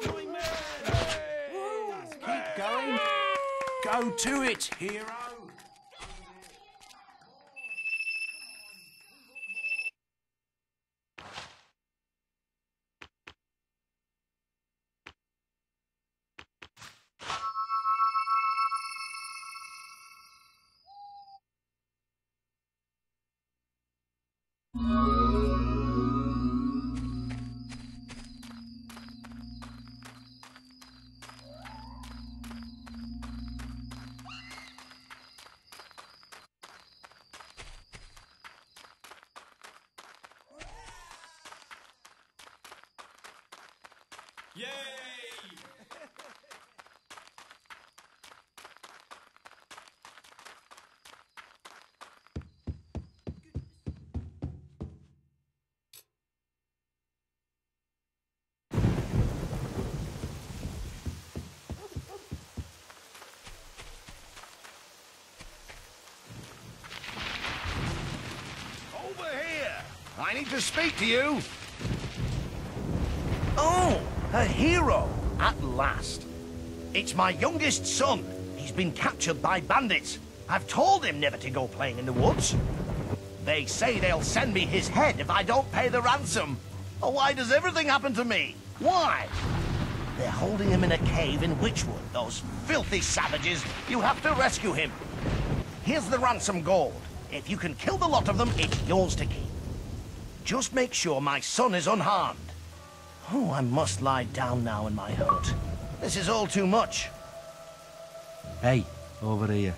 That's my man! Keep going. Go to it, hero. Over here! I need to speak to you! Oh, a hero, at last. It's my youngest son. He's been captured by bandits. I've told him never to go playing in the woods. They say they'll send me his head if I don't pay the ransom. Why does everything happen to me? Why? They're holding him in a cave in Witchwood, those filthy savages. You have to rescue him. Here's the ransom gold. If you can kill the lot of them, it's yours to keep. Just make sure my son is unharmed. Oh, I must lie down now in my hut. This is all too much. Hey, over here.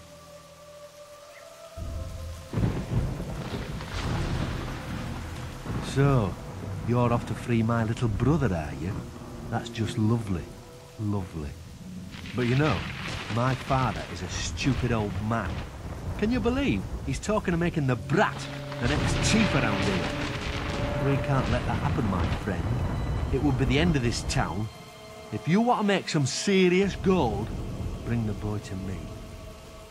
So, you're off to free my little brother, are you? That's just lovely. Lovely. But you know, my father is a stupid old man. Can you believe he's talking of making the brat the next chief around here? We can't let that happen, my friend. It would be the end of this town. If you want to make some serious gold, bring the boy to me.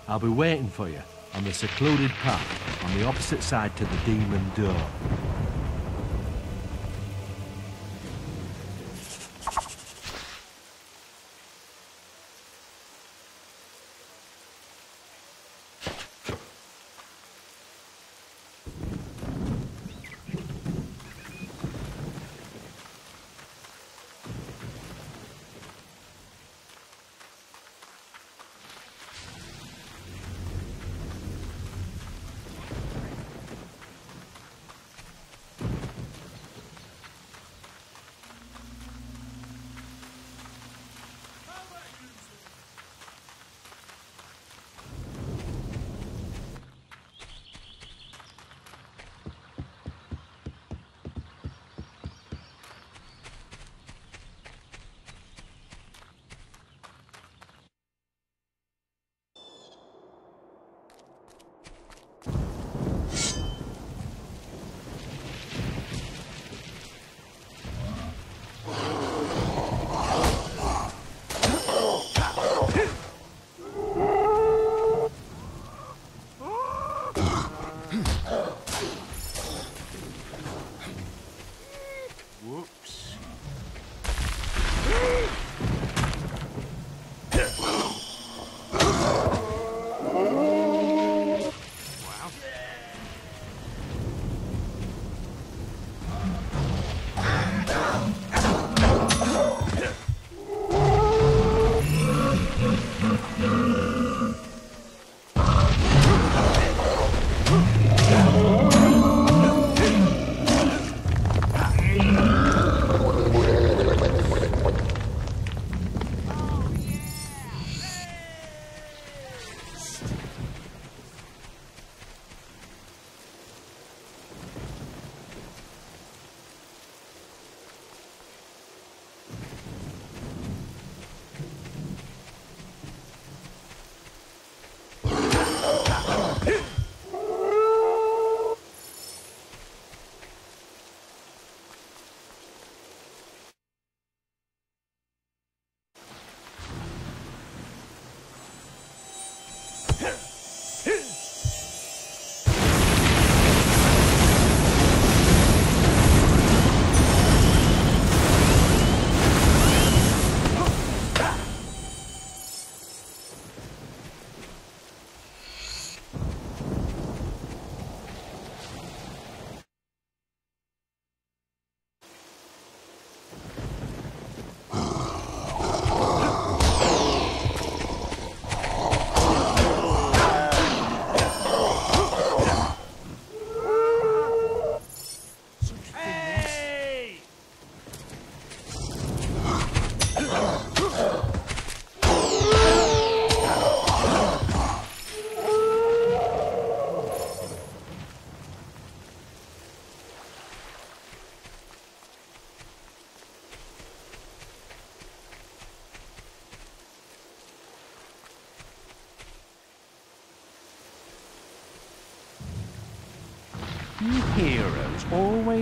I'll be waiting for you on the secluded path on the opposite side to the Demon Door.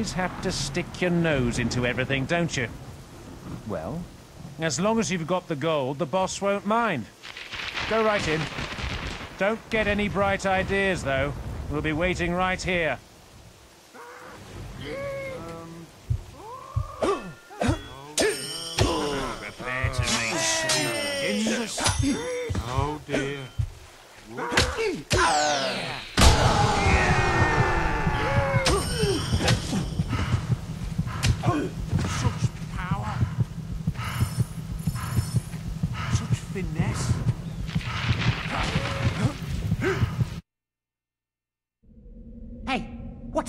Always have to stick your nose into everything, don't you? Well, as long as you've got the gold, the boss won't mind. Go right in. Don't get any bright ideas, though. We'll be waiting right here. Prepare to meet Oh dear. Oh,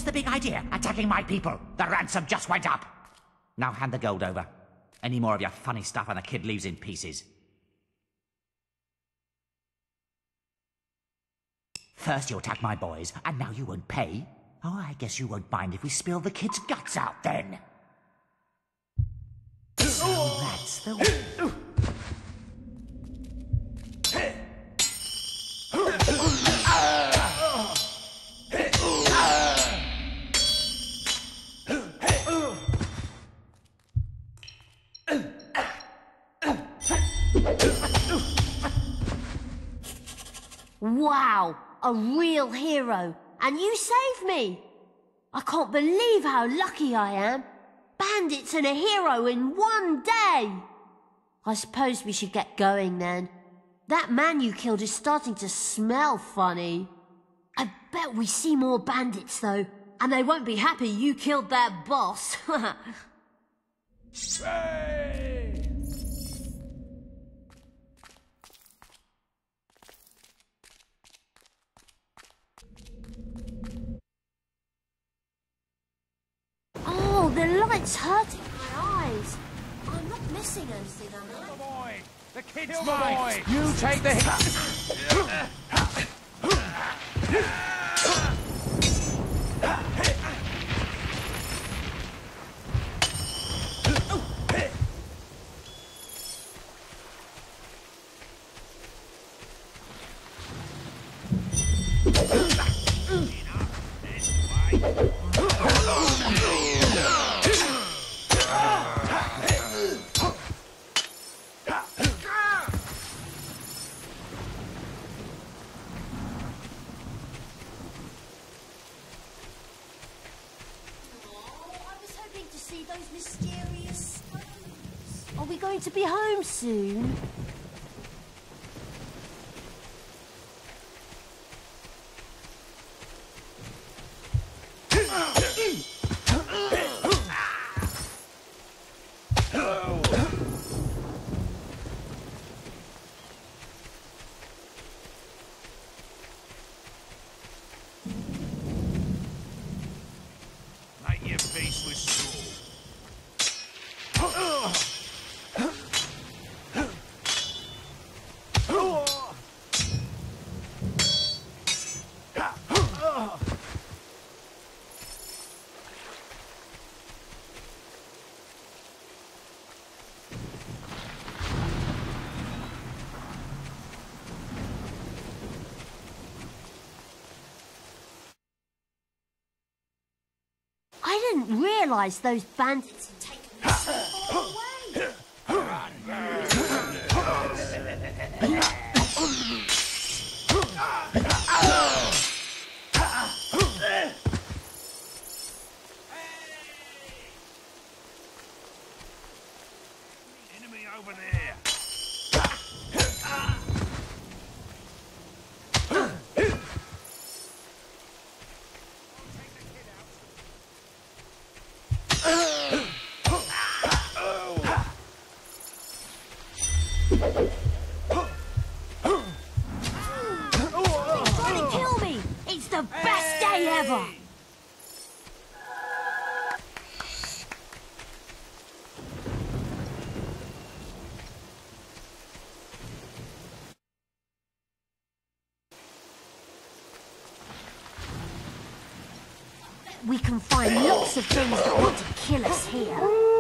the big idea? Attacking my people. The ransom just went up. Now hand the gold over. Any more of your funny stuff and the kid leaves in pieces. First you attack my boys, and now you won't pay? Oh, I guess you won't mind if we spill the kid's guts out then. So that's the way. Wow, a real hero. And you saved me. I can't believe how lucky I am. Bandits and a hero in one day. I suppose we should get going then. That man you killed is starting to smell funny. I bet we see more bandits though, and they won't be happy you killed their boss. oh, the light's hurting my eyes. I'm not missing anything, am I? Boy, the kid's mine. You take the hit. see those mysterious stones. Are we going to be home soon? Make your peace with Saul. I didn't realize those bandits We can find lots of things that want to kill us here.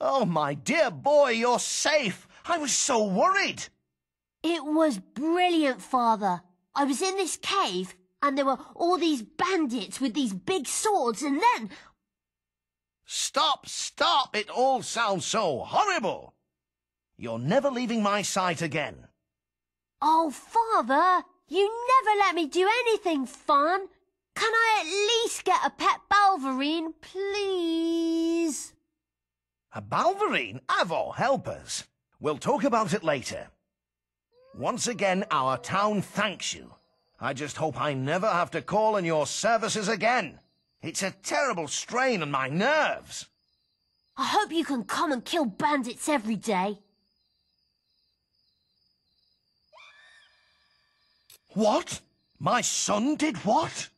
Oh, my dear boy, you're safe. I was so worried. It was brilliant, Father. I was in this cave, and there were all these bandits with these big swords, and then Stop, stop. It all sounds so horrible. You're never leaving my sight again. Oh, Father, you never let me do anything fun. Can I at least get a pet Balverine, please? A Balverine? Avo, help us. We'll talk about it later. Once again, our town thanks you. I just hope I never have to call on your services again. It's a terrible strain on my nerves. I hope you can come and kill bandits every day. What? My son did what?